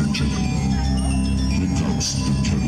and gentlemen, here comes the terror.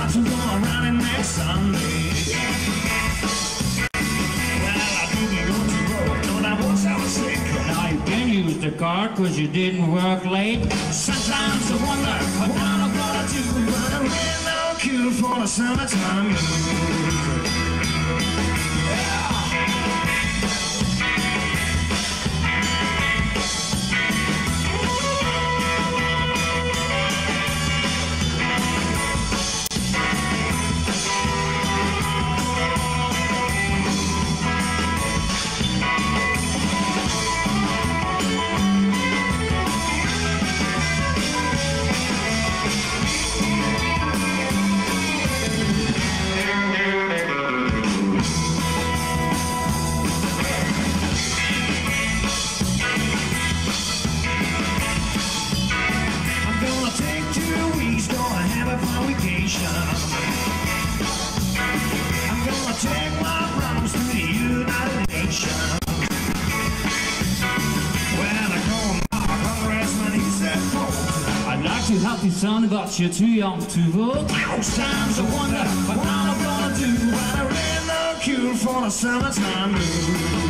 we'll around Sunday. Well, I to I was. Now you can use the car 'cause you didn't work late. Sometimes I wonder what I'm gonna do, but I'm really no cure for the summertime. I'm gonna take my problems to the United Nations. When I call my congressman, he said, "Folks, I'd like to help you, son, but you're too young to vote. Sometimes I wonder what I'm gonna do, but I really no cure for the summertime blues.